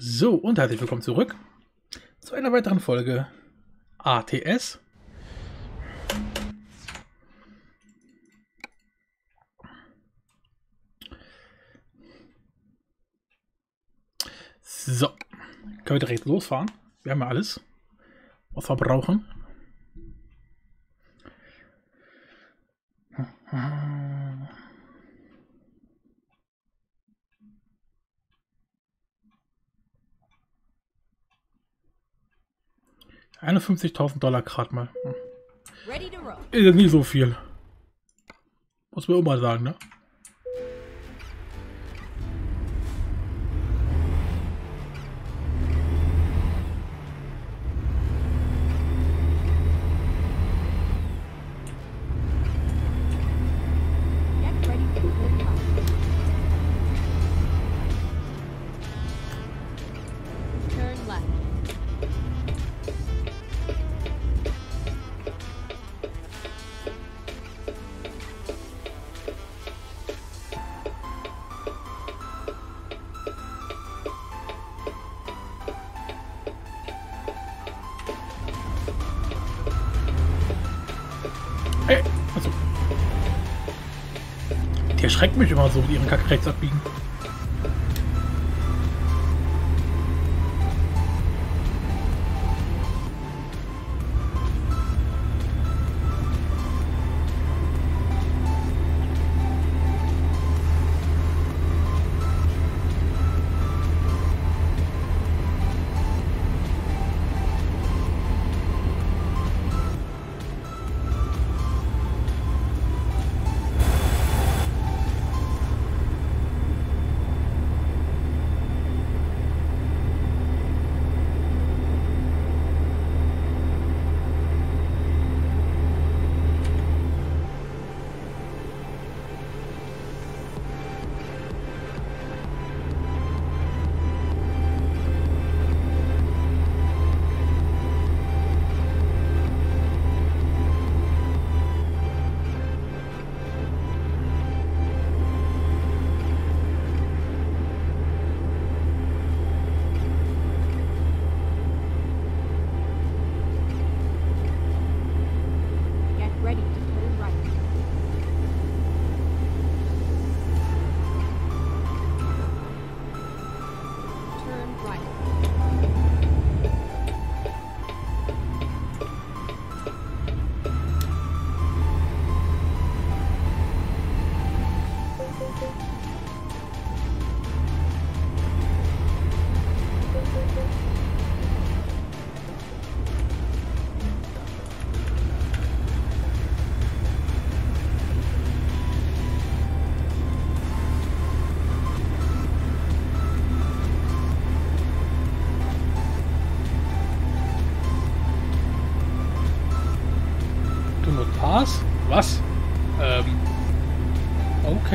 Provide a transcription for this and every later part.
So, und herzlich willkommen zurück zu einer weiteren Folge ATS. So, können wir direkt losfahren. Wir haben ja alles, was wir brauchen. 51.000 Dollar gerade mal. Ist ja nie so viel. Muss man immer sagen, ne? Erschreckt mich immer so, mit ihren Kack rechts abbiegen.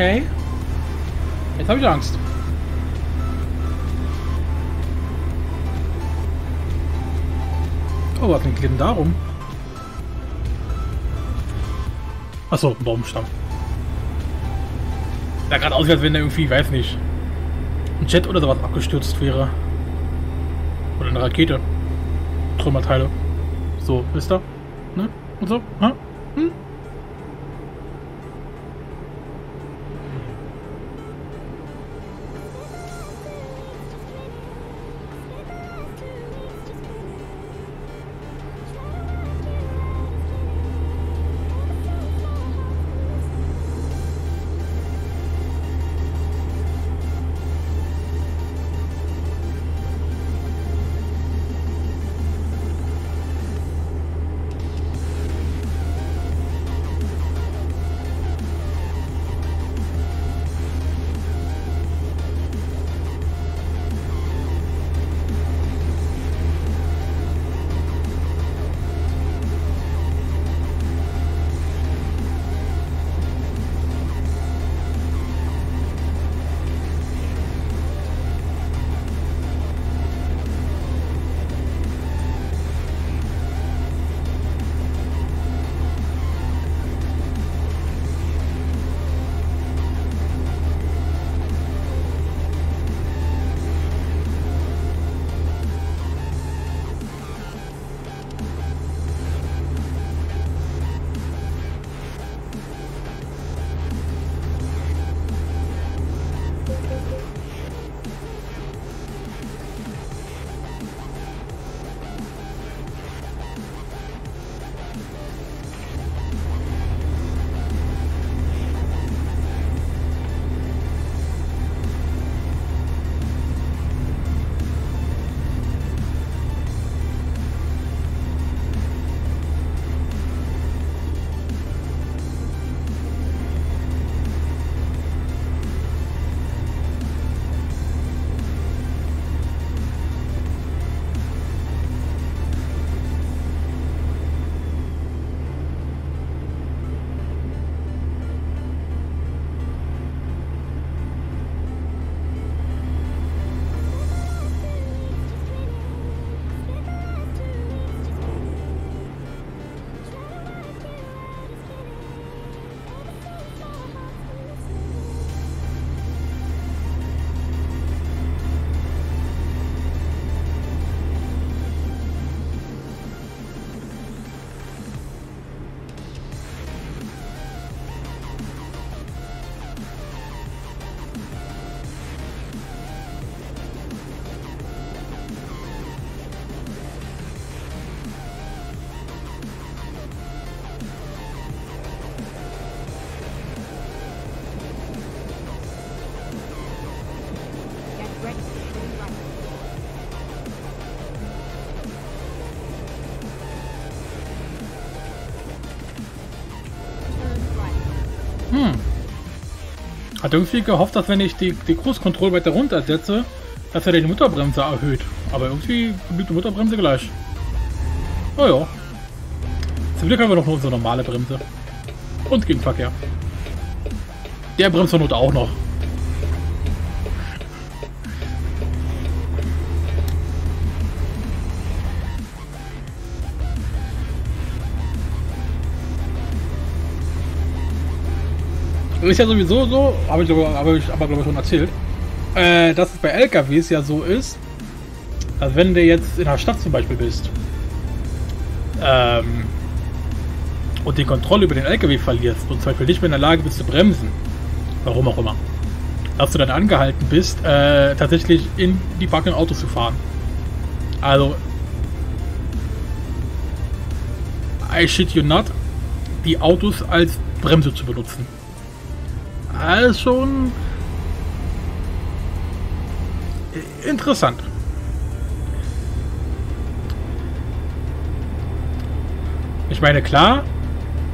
Okay. Jetzt habe ich Angst. Oh, was geht denn darum? Achso, ein Baumstamm. Sah gerade aus, als wenn der irgendwie, weiß nicht, ein Jet oder sowas abgestürzt wäre. Oder eine Rakete. Trümmerteile. So, wisst ihr? Ne? Und so? Ha? Hat irgendwie gehofft, dass wenn ich die, die Cruise Control weiter runtersetze, dass er die Mutterbremse erhöht. Aber irgendwie blieb die Mutterbremse gleich. Oh ja. Zum Glück haben wir noch unsere normale Bremse. Und Gegenverkehr. Der bremst zur Not auch noch. Ist ja sowieso so, habe ich, hab ich aber glaube ich schon erzählt, äh, dass es bei LKWs ja so ist, dass wenn du jetzt in der Stadt zum Beispiel bist ähm, und die Kontrolle über den LKW verlierst und zum Beispiel nicht mehr in der Lage bist zu bremsen, warum auch immer, dass du dann angehalten bist, äh, tatsächlich in die parkenden Autos zu fahren. Also, I shit you not, die Autos als Bremse zu benutzen. Also schon interessant. Ich meine, klar,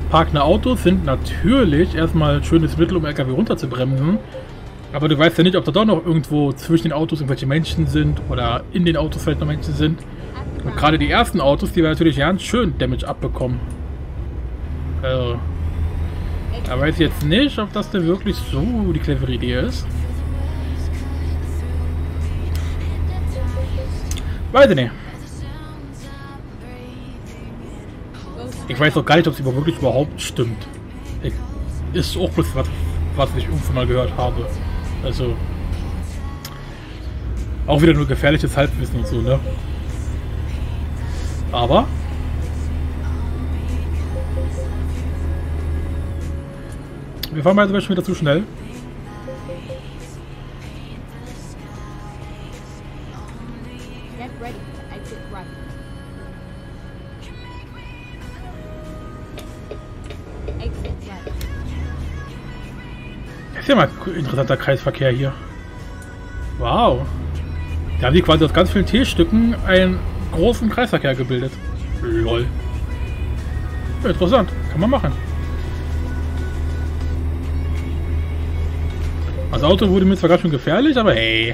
parkende Autos sind natürlich erstmal ein schönes Mittel, um LKW runterzubremsen. Aber du weißt ja nicht, ob da doch noch irgendwo zwischen den Autos irgendwelche Menschen sind oder in den Autos vielleicht noch Menschen sind. Und gerade die ersten Autos, die werden natürlich ganz schön Damage abbekommen. Also, da weiß jetzt nicht, ob das denn wirklich so die clevere Idee ist. Weiß ich nicht. Ich weiß auch gar nicht, ob es wirklich überhaupt stimmt. Ich, ist auch bloß was, was ich irgendwann mal gehört habe. Also. Auch wieder nur gefährliches Halbwissen und so, ne? Aber Wir fahren mal schon wieder zu schnell. Das ist ja mal ein interessanter Kreisverkehr hier. Wow. Da haben die quasi aus ganz vielen T-Stücken einen großen Kreisverkehr gebildet. Lol. interessant. Kann man machen. Das Auto wurde mir zwar ganz schön gefährlich, aber hey.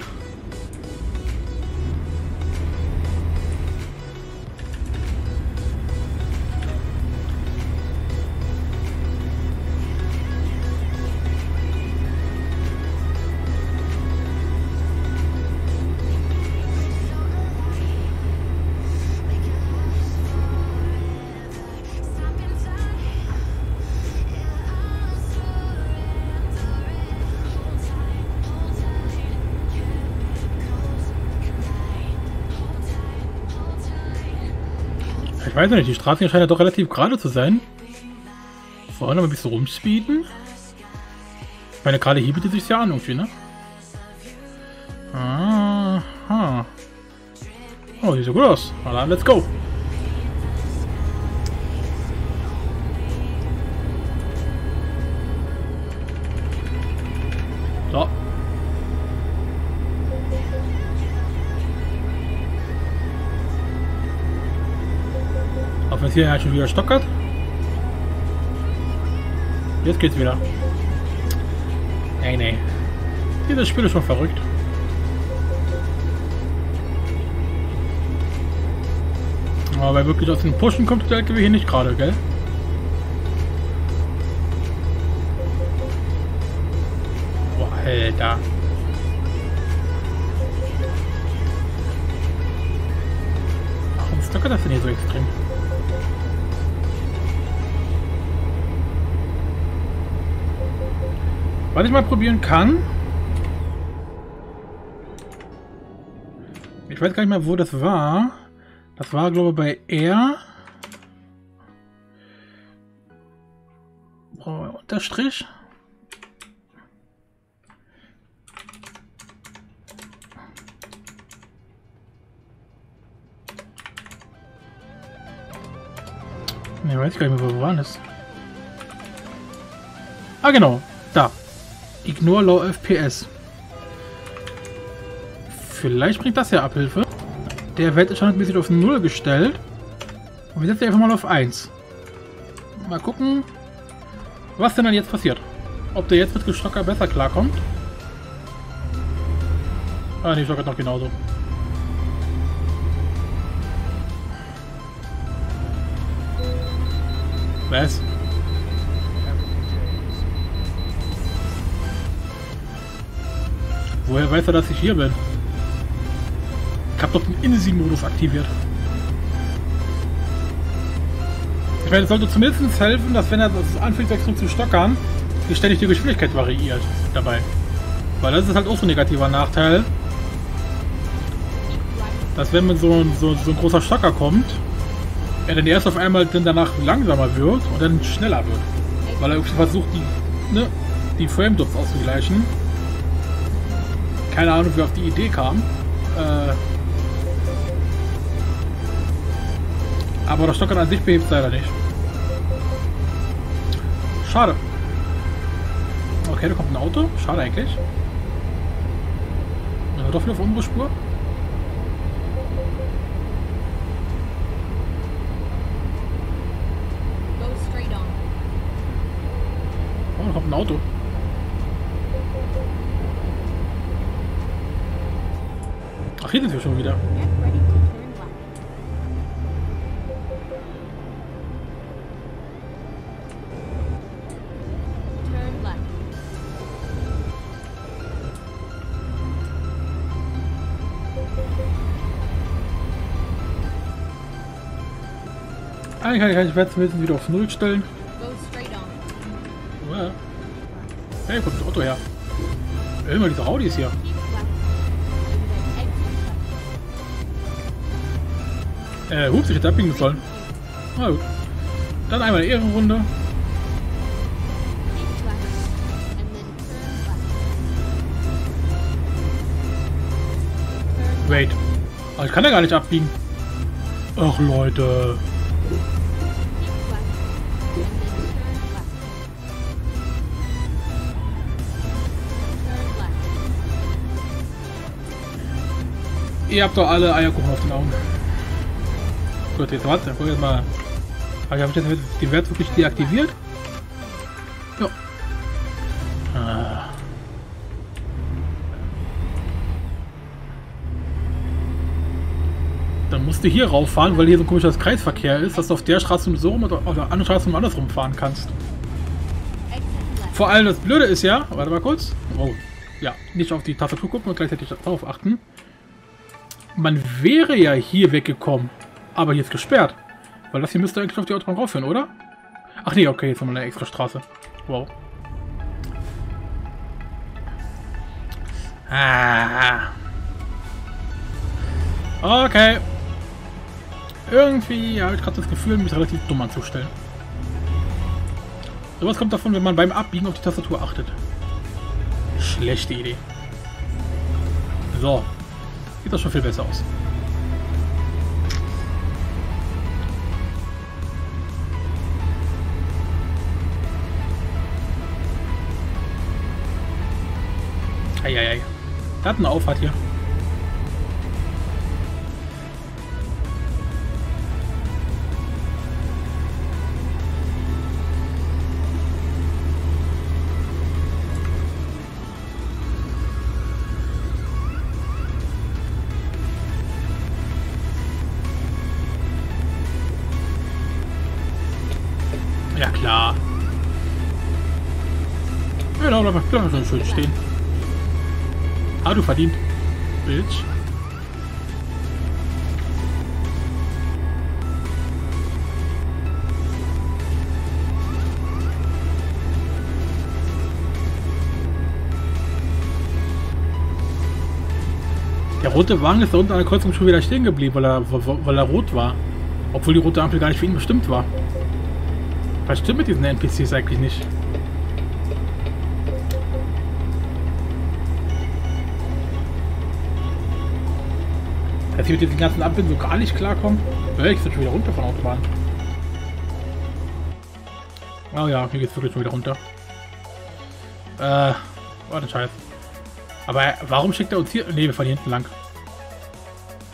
Ich weiß nicht, die Straßen scheinen ja doch relativ gerade zu sein. Vorne mal ein bisschen rumspeeden. Ich meine, gerade hier bietet sich ja an irgendwie, ne? Aha. Oh, sieht so gut aus. Dann, let's go. Hier halt schon wieder stockert. Jetzt geht's wieder. Nee, nee. Dieses Spiel ist schon verrückt. Aber wirklich aus den Pushen kommt der LKW hier nicht gerade, gell? Was ich mal probieren kann. Ich weiß gar nicht mehr, wo das war. Das war, glaube ich, bei R. Oh, Unterstrich. Ne, weiß gar nicht mehr, wo war das. Ah, genau. Da. Ignore Low FPS. vielleicht bringt das ja Abhilfe. Der Welt ist standardmäßig auf 0 gestellt. Und wir setzen einfach mal auf 1. Mal gucken, was denn dann jetzt passiert. Ob der jetzt mit Gestocker besser klarkommt. Ah, nee, Stockert noch genauso. Was? Woher weiß er, dass ich hier bin? Ich habe doch den Innensieg-Modus aktiviert. Ich meine, es sollte zumindest helfen, dass wenn er das anfängt, wechseln zu stockern, wie ständig die Geschwindigkeit variiert dabei. Weil das ist halt auch so ein negativer Nachteil. Dass wenn man so, so, so ein großer Stocker kommt, er dann erst auf einmal dann danach langsamer wird und dann schneller wird. Weil er versucht, die, ne, die Frame-Drops auszugleichen. Keine Ahnung, wie auf die Idee kam. Äh, aber das Stockern an sich behebt leider nicht. Schade. Okay, da kommt ein Auto. Schade eigentlich. Ja, doch wieder auf unsere Spur. Oh, da kommt ein Auto. Ach, hier schon wieder. Eigentlich kann ich, werde es wieder auf Null stellen. Hey, kommt das Auto her. Immer diese Audis hier. Äh, hups, ich hätte abbiegen sollen. Na gut. Dann einmal eine Ehrenrunde. Wait. Ich kann ja gar nicht abbiegen. Ach, Leute. Ihr habt doch alle Eierkuchen auf den Augen. Gut, jetzt warte, guck jetzt mal. Aber habe ich jetzt den Wert wirklich deaktiviert? Ja. Ah. Dann musst du hier rauffahren, weil hier so ein komischer Kreisverkehr ist, dass du auf der Straße so rum oder auf der anderen Straße andersrum fahren kannst. Vor allem das Blöde ist ja, warte mal kurz. Oh, ja, nicht auf die Tastatur gucken und gleichzeitig darauf achten. Man wäre ja hier weggekommen. Aber hier ist gesperrt. Weil das hier müsste eigentlich auf die Autobahn raufführen, oder? Ach nee, okay, jetzt haben wir eine extra Straße. Wow. Ah. Okay. Irgendwie habe ich gerade das Gefühl, mich relativ dumm anzustellen. Sowas kommt davon, wenn man beim Abbiegen auf die Tastatur achtet. Schlechte Idee. So. Sieht das schon viel besser aus. Eieiei. Da hat eine Auffahrt hier. Ja klar. Genau, da bleibt schon schön stehen. Du verdient. Bitch. Der rote Wagen ist da unten an der Kreuzung schon wieder stehen geblieben, weil er, weil er rot war. Obwohl die rote Ampel gar nicht für ihn bestimmt war. Was stimmt mit diesen NPCs eigentlich nicht? Dass ich mit diesen ganzen Ampeln so gar nicht klarkomme. Ja, ich bin schon wieder runter von Autobahn. Oh ja, hier geht's wirklich schon wieder runter. Äh, warte, Scheiß. Aber warum schickt er uns hier? Ne, wir fahren hier hinten lang.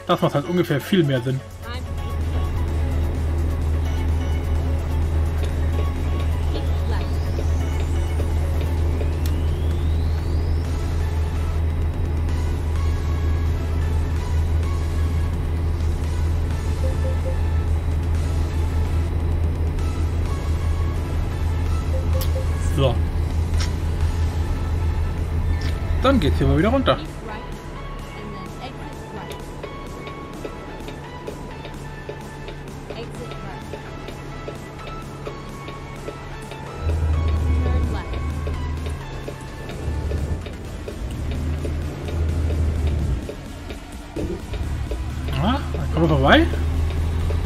Das macht halt ungefähr viel mehr Sinn. So. Dann geht's hier mal wieder runter. Ah, da kommen wir vorbei.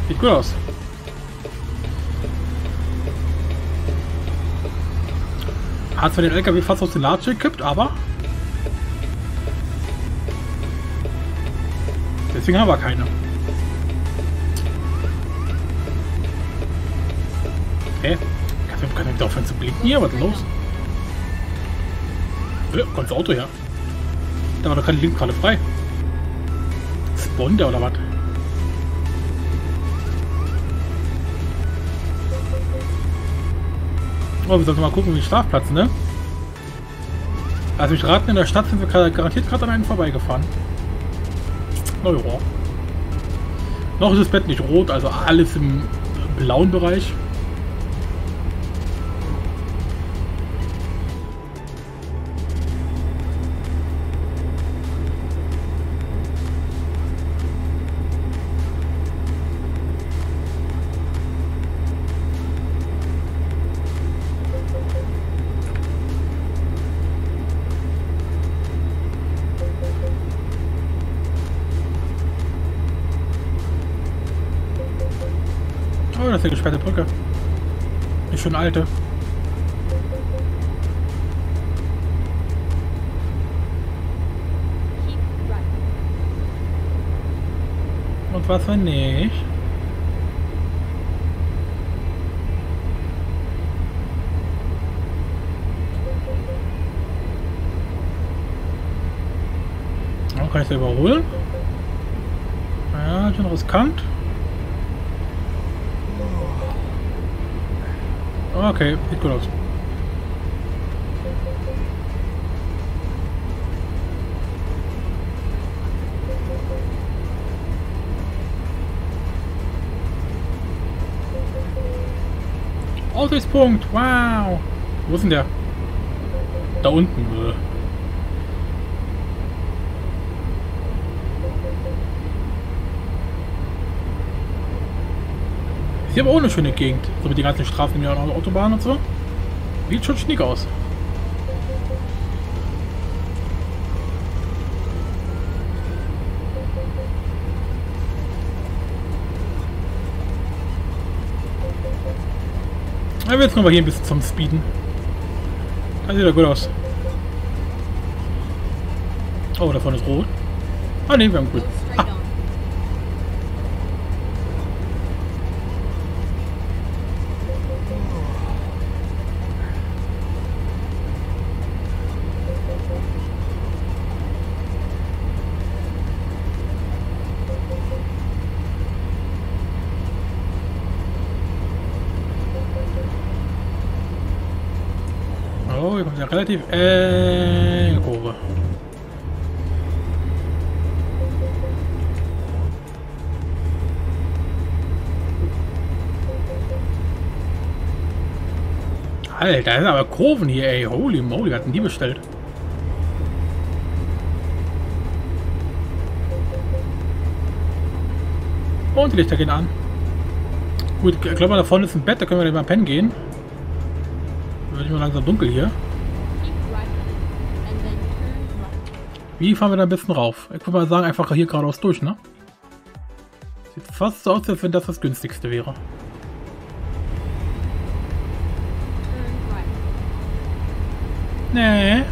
Sieht gut aus. Zwar den LKW fast aus den Latsche gekippt, aber... Deswegen haben wir keine. Hä? Kannst du nicht aufhören zu blinken hier? Was ist los? Ja, kommt das Auto her. Da war doch keine Link gerade frei. Spawn der oder was? Oh, wir sollten mal gucken, wie Schlafplatz, ne? Also ich raten, in der Stadt sind wir garantiert gerade an einen vorbeigefahren. Na ja. Noch ist das Bett nicht rot, also alles im blauen Bereich. Eine gesperrte Brücke. Ist schon alte. Und was wenn nicht? Kann ich da überholen? Ja, schon riskant. Okay, sieht gut aus. Aussichtspunkt, wow. Wo ist denn der? Da unten. Hier aber auch eine schöne Gegend. So mit den ganzen Straßen ja der Autobahn und so. Sieht schon schnick aus. Will jetzt noch mal hier ein bisschen zum Speeden. Das sieht ja gut aus. Oh, da vorne ist rot. Ah ne, wir haben gut. Relativ enge Kurve. Alter, das sind aber Kurven hier, ey. Holy moly, hatten die bestellt. Und die Lichter gehen an. Gut, ich glaube, da vorne ist ein Bett, da können wir mal pennen gehen. Wird immer langsam dunkel hier. Wie fahren wir da am besten rauf? Ich würde mal sagen, einfach hier geradeaus durch, ne? Sieht fast so aus, als wenn das das günstigste wäre. Nee.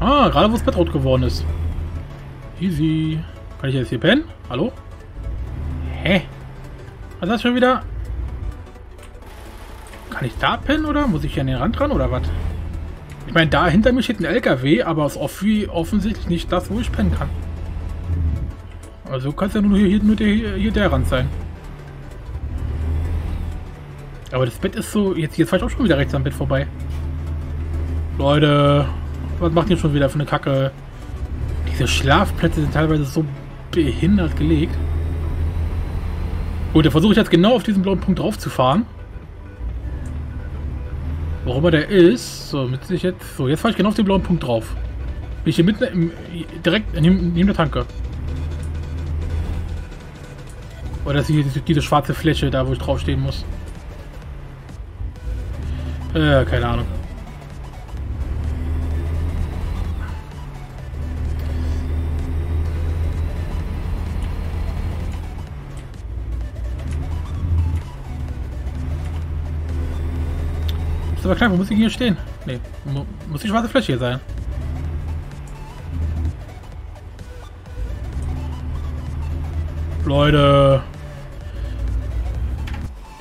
Ah, gerade wo das Bett rot geworden ist. Easy. Kann ich jetzt hier pennen? Hallo? Hä? Was ist das schon wieder? Kann ich da pennen oder muss ich hier an den Rand ran oder was? Ich meine, da hinter mir steht ein LKW, aber ist off offensichtlich nicht das, wo ich pennen kann. Also kann es ja nur hier, nur der, hier der Rand sein. Aber das Bett ist so... Jetzt, jetzt fahre ich auch schon wieder rechts am Bett vorbei. Leute, was macht ihr schon wieder für eine Kacke? Diese Schlafplätze sind teilweise so behindert gelegt. Gut, da versuche ich jetzt genau auf diesen blauen Punkt drauf zu fahren. Worüber der ist. So, mit sich jetzt. So, jetzt fahre ich genau auf den blauen Punkt drauf. Bin ich hier mitten im, direkt neben, neben der Tanke. Oder ist hier diese, diese schwarze Fläche da, wo ich draufstehen muss? Äh, keine Ahnung. Ist aber klar, wo muss ich hier stehen? Nee, muss die schwarze Fläche hier sein. Leute.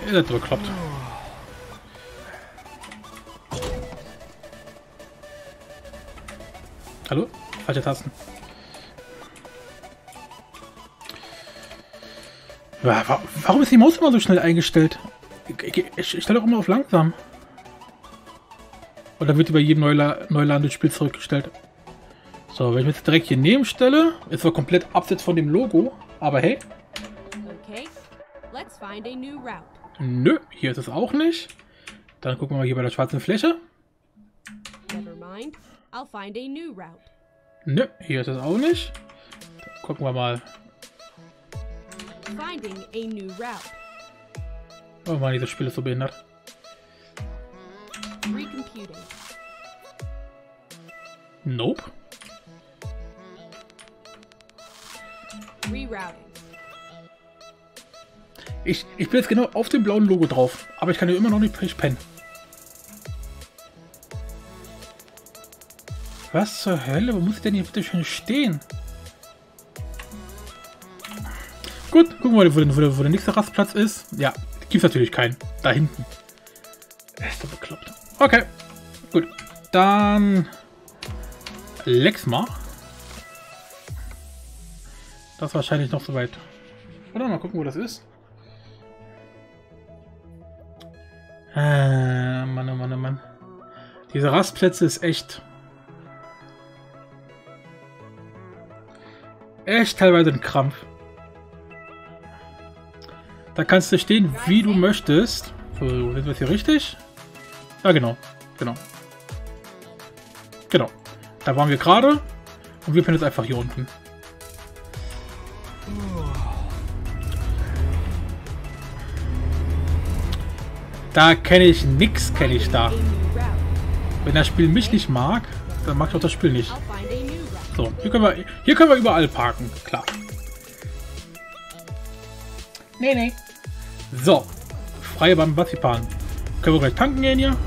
Ihr seid bekloppt. Hallo? Falsche Tasten. Warum ist die Maus immer so schnell eingestellt? Ich, ich, ich stelle doch immer auf langsam. Oder wird die bei jedem Neula Neulandespiel zurückgestellt? So, wenn ich mich jetzt direkt hier neben stelle, ist zwar komplett abseits von dem Logo, aber hey. Okay. Nö, hier ist es auch nicht. Dann gucken wir mal hier bei der schwarzen Fläche. Nö, hier ist es auch nicht. Dann gucken wir mal. Oh Mann, dieses Spiel ist so behindert. Recomputing. Nope. Rerouting. Ich, ich bin jetzt genau auf dem blauen Logo drauf, aber ich kann hier immer noch nicht pennen. Was zur Hölle? Wo muss ich denn hier bitte schon stehen? Gut, gucken wir mal, wo der, wo wo der nächste Rastplatz ist. Ja, gibt es natürlich keinen. Da hinten. ist doch bekloppt. Okay, gut. Dann Lexma. Das ist wahrscheinlich noch so weit. Oder mal gucken, wo das ist. Äh, Mann, oh Mann, oh Mann. Diese Rastplätze ist echt echt teilweise ein Krampf. Da kannst du stehen, wie du möchtest. So, sind wir hier richtig? Ja, genau. Genau. Genau. Da waren wir gerade. Und wir können jetzt einfach hier unten. Da kenne ich nix, kenne ich da. Wenn das Spiel mich nicht mag, dann mag ich auch das Spiel nicht. So, hier können wir, hier können wir überall parken, klar. Nee, nee. So, freie Bahn Marzipan. Können wir gleich tanken gehen hier?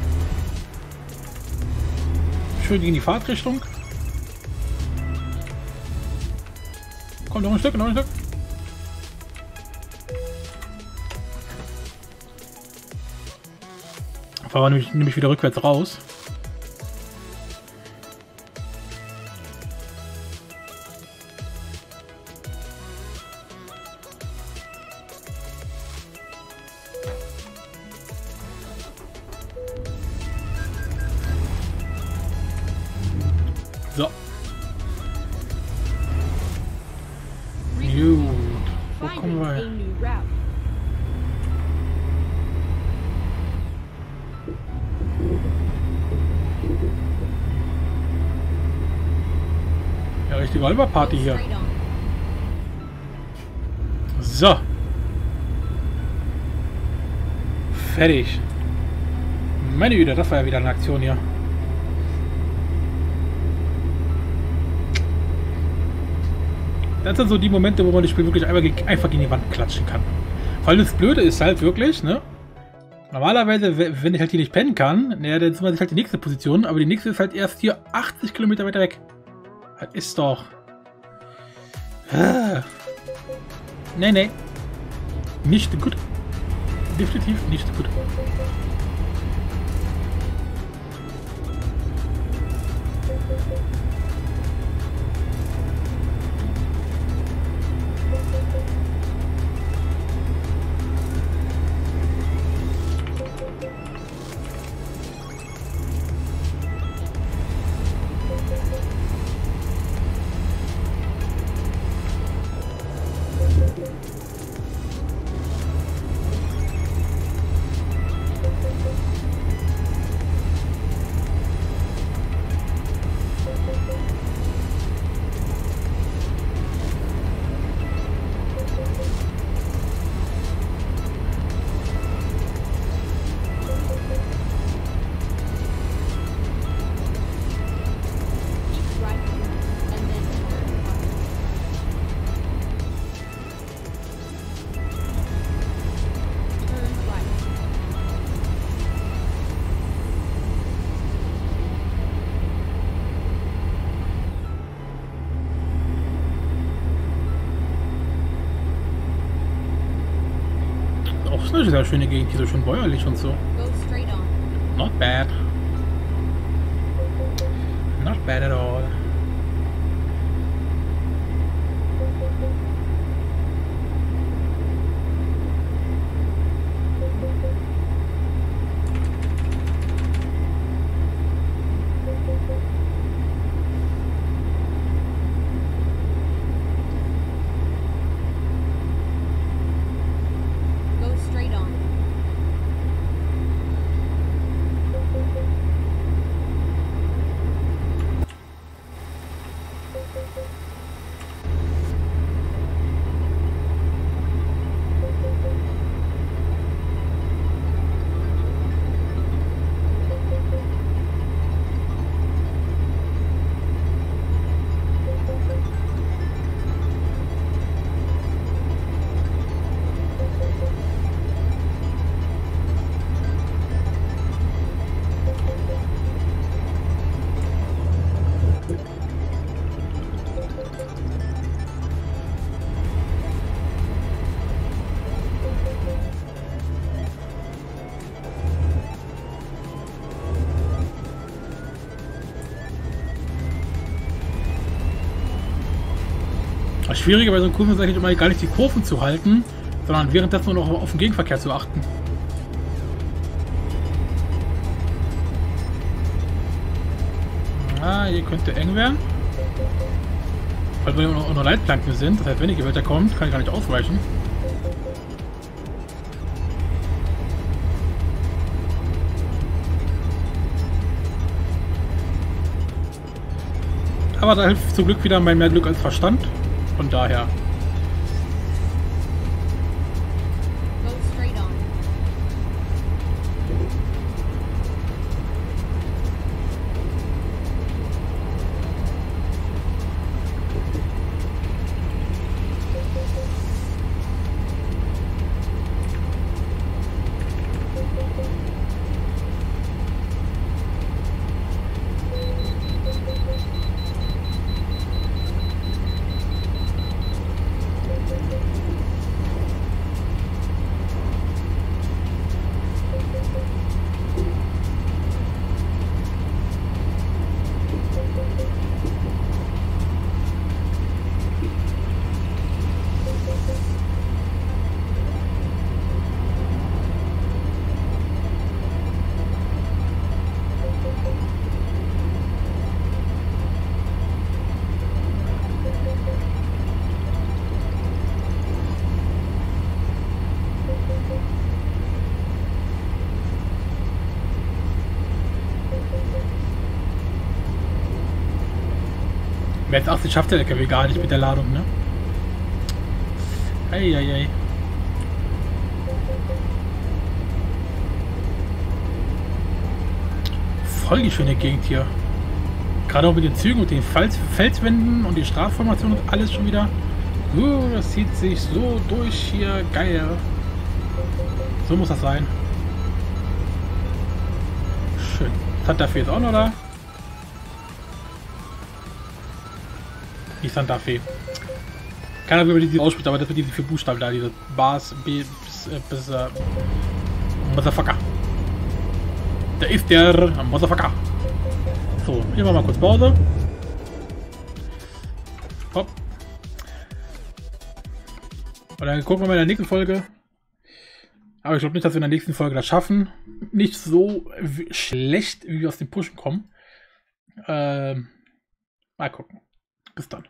Schön in die Fahrtrichtung. Komm, noch ein Stück, noch ein Stück. Fahren wir nämlich, nämlich wieder rückwärts raus. Räuberparty hier. So. Fertig. Meine Güte, das war ja wieder eine Aktion hier. Das sind so die Momente, wo man das Spiel wirklich einfach gegen die Wand klatschen kann. Vor allem das Blöde ist halt wirklich, ne? Normalerweise, wenn ich halt hier nicht pennen kann, naja, dann sucht man sich halt die nächste Position, aber die nächste ist halt erst hier 80 Kilometer weiter weg. Das ist doch... Ah. Nee, nee. Nicht gut. Definitiv nicht gut. Auch eine schöne Gegend, hier so schön bäuerlich und so. Not bad. Not bad at all. Das Schwierige bei so einem Kurven ist eigentlich immer gar nicht die Kurven zu halten, sondern währenddessen nur noch auf den Gegenverkehr zu achten. Ah, hier könnte eng werden. Weil wir noch unter Leitplanken sind, das heißt, wenn die Gewölter kommt, kann ich gar nicht ausweichen. Aber da hilft zum Glück wieder mein mehr Glück als Verstand. Von daher. 1,80 schafft der LKW gar nicht mit der Ladung, ne? Eieiei. Voll die schöne Gegend hier. Gerade auch mit den Zügen und den Felswänden und die Strafformation und alles schon wieder. Uh, das zieht sich so durch hier. Geil. So muss das sein. Schön. Was hat dafür jetzt auch noch da? Nicht Santa Fe. Keine Ahnung, wie man die ausspricht, aber das sind diese vier Buchstaben da, diese Bars, B, bis, äh, bis, äh, Motherfucker. Da ist der Motherfucker. So, hier machen wir mal kurz Pause. Hopp. Und dann gucken wir mal in der nächsten Folge. Aber ich glaube nicht, dass wir in der nächsten Folge das schaffen. Nicht so schlecht, wie wir aus dem Pushen kommen. Ähm, mal gucken. Bis dann.